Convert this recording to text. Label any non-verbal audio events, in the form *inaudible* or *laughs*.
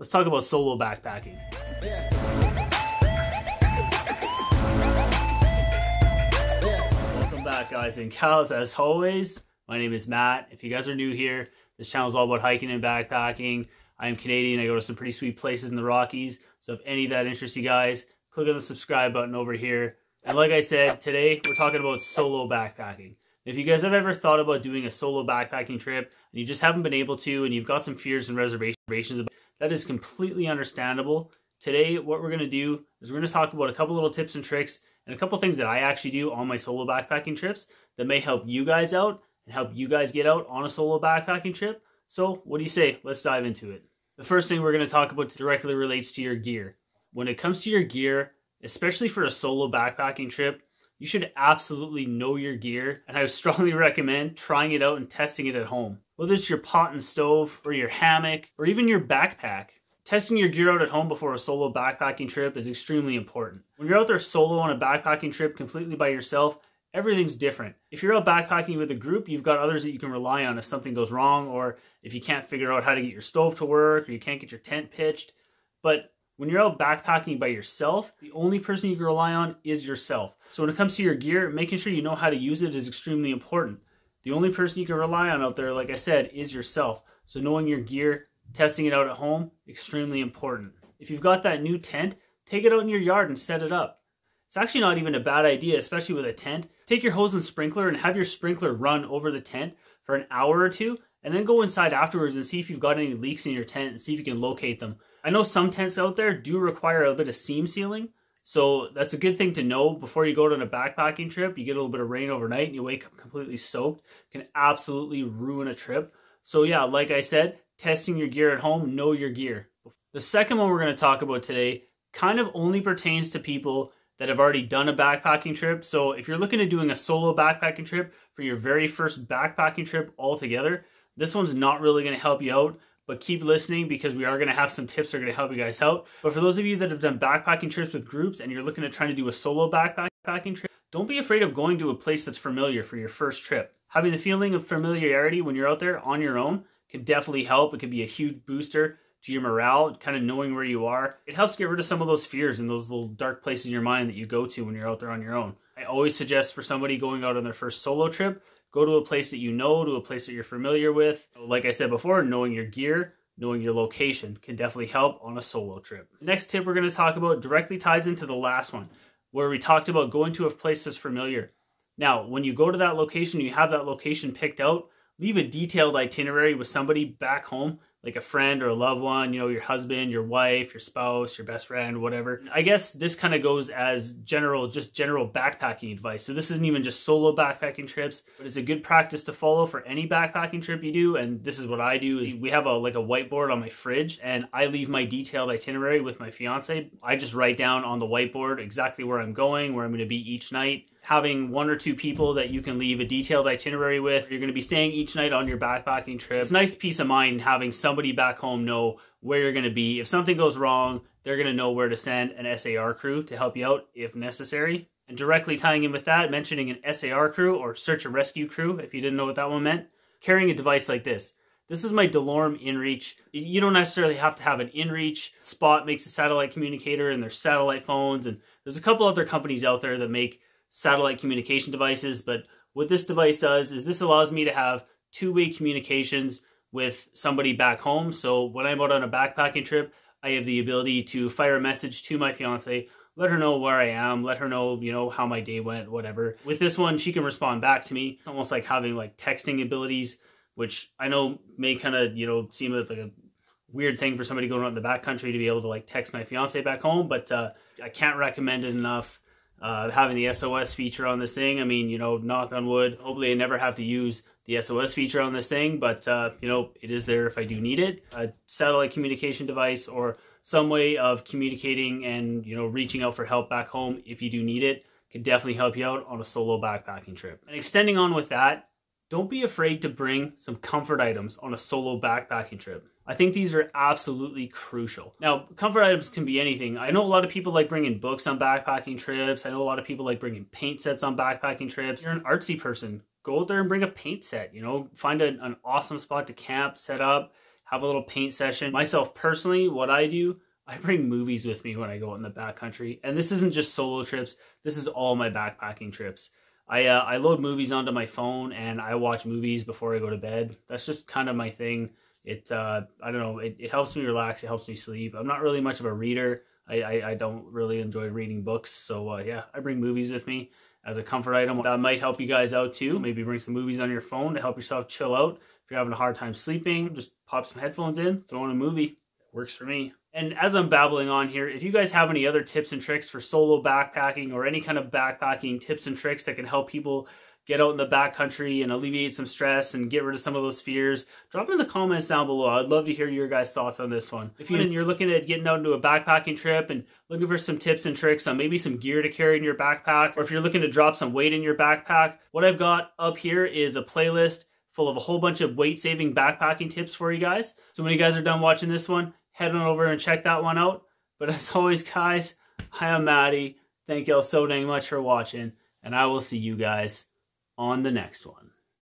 let's talk about solo backpacking. Welcome back, guys and gals. As always, my name is Matt. If you guys are new here, this channel is all about hiking and backpacking. I am Canadian. I go to some pretty sweet places in the Rockies. So if any of that interests you guys, click on the subscribe button over here. And like I said, today we're talking about solo backpacking. If you guys have ever thought about doing a solo backpacking trip and you just haven't been able to and you've got some fears and reservations about that is completely understandable. Today, what we're going to do is we're going to talk about a couple little tips and tricks and a couple things that I actually do on my solo backpacking trips that may help you guys out and help you guys get out on a solo backpacking trip. So, what do you say? Let's dive into it. The first thing we're going to talk about directly relates to your gear. When it comes to your gear, especially for a solo backpacking trip, you should absolutely know your gear, and I *laughs* strongly recommend trying it out and testing it at home. Whether it's your pot and stove, or your hammock, or even your backpack, testing your gear out at home before a solo backpacking trip is extremely important. When you're out there solo on a backpacking trip completely by yourself, everything's different. If you're out backpacking with a group, you've got others that you can rely on if something goes wrong, or if you can't figure out how to get your stove to work, or you can't get your tent pitched. But when you're out backpacking by yourself, the only person you can rely on is yourself. So when it comes to your gear, making sure you know how to use it is extremely important. The only person you can rely on out there, like I said, is yourself. So knowing your gear, testing it out at home, extremely important. If you've got that new tent, take it out in your yard and set it up. It's actually not even a bad idea, especially with a tent. Take your hose and sprinkler and have your sprinkler run over the tent for an hour or two, and then go inside afterwards and see if you've got any leaks in your tent and see if you can locate them. I know some tents out there do require a bit of seam sealing, so that's a good thing to know before you go on a backpacking trip. You get a little bit of rain overnight and you wake up completely soaked. Can absolutely ruin a trip. So yeah, like I said, testing your gear at home, know your gear. The second one we're going to talk about today kind of only pertains to people that have already done a backpacking trip. So if you're looking at doing a solo backpacking trip for your very first backpacking trip altogether, this one's not really going to help you out but keep listening because we are going to have some tips that are going to help you guys out. But for those of you that have done backpacking trips with groups and you're looking at trying to do a solo backpacking trip, don't be afraid of going to a place that's familiar for your first trip. Having the feeling of familiarity when you're out there on your own can definitely help. It can be a huge booster to your morale, kind of knowing where you are. It helps get rid of some of those fears and those little dark places in your mind that you go to when you're out there on your own. I always suggest for somebody going out on their first solo trip Go to a place that you know, to a place that you're familiar with. Like I said before, knowing your gear, knowing your location can definitely help on a solo trip. Next tip we're going to talk about directly ties into the last one, where we talked about going to a place that's familiar. Now, when you go to that location, you have that location picked out, leave a detailed itinerary with somebody back home like a friend or a loved one, you know, your husband, your wife, your spouse, your best friend, whatever. I guess this kind of goes as general, just general backpacking advice. So this isn't even just solo backpacking trips, but it's a good practice to follow for any backpacking trip you do. And this is what I do is we have a like a whiteboard on my fridge and I leave my detailed itinerary with my fiance. I just write down on the whiteboard exactly where I'm going, where I'm going to be each night having one or two people that you can leave a detailed itinerary with. You're going to be staying each night on your backpacking trip. It's nice peace of mind having somebody back home know where you're going to be. If something goes wrong, they're going to know where to send an SAR crew to help you out if necessary. And directly tying in with that, mentioning an SAR crew or search and rescue crew, if you didn't know what that one meant, carrying a device like this. This is my DeLorme InReach. You don't necessarily have to have an InReach. Spot makes a satellite communicator and there's satellite phones and there's a couple other companies out there that make satellite communication devices. But what this device does is this allows me to have two-way communications with somebody back home. So when I'm out on a backpacking trip, I have the ability to fire a message to my fiance, let her know where I am, let her know, you know, how my day went, whatever. With this one, she can respond back to me. It's almost like having like texting abilities, which I know may kind of, you know, seem like a weird thing for somebody going out in the backcountry to be able to like text my fiance back home, but uh, I can't recommend it enough uh, having the SOS feature on this thing. I mean, you know, knock on wood. Hopefully, I never have to use the SOS feature on this thing, but uh, you know, it is there if I do need it. A satellite communication device or some way of communicating and you know reaching out for help back home if you do need it can definitely help you out on a solo backpacking trip. And extending on with that, don't be afraid to bring some comfort items on a solo backpacking trip. I think these are absolutely crucial. Now, comfort items can be anything. I know a lot of people like bringing books on backpacking trips. I know a lot of people like bringing paint sets on backpacking trips. If you're an artsy person, go out there and bring a paint set, you know, find a, an awesome spot to camp, set up, have a little paint session. Myself personally, what I do, I bring movies with me when I go out in the backcountry. And this isn't just solo trips. This is all my backpacking trips. I uh, I load movies onto my phone and I watch movies before I go to bed. That's just kind of my thing. It uh, I don't know. It, it helps me relax. It helps me sleep. I'm not really much of a reader. I, I, I don't really enjoy reading books. So uh, yeah, I bring movies with me as a comfort item. That might help you guys out too. Maybe bring some movies on your phone to help yourself chill out. If you're having a hard time sleeping, just pop some headphones in, throw in a movie. It works for me. And as I'm babbling on here, if you guys have any other tips and tricks for solo backpacking or any kind of backpacking tips and tricks that can help people get out in the backcountry and alleviate some stress and get rid of some of those fears, drop them in the comments down below. I'd love to hear your guys' thoughts on this one. If you're looking at getting out into a backpacking trip and looking for some tips and tricks on maybe some gear to carry in your backpack, or if you're looking to drop some weight in your backpack, what I've got up here is a playlist full of a whole bunch of weight saving backpacking tips for you guys. So when you guys are done watching this one, head on over and check that one out. But as *laughs* always, guys, I am Matty. Thank y'all so dang much for watching, and I will see you guys on the next one.